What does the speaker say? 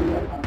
Thank you.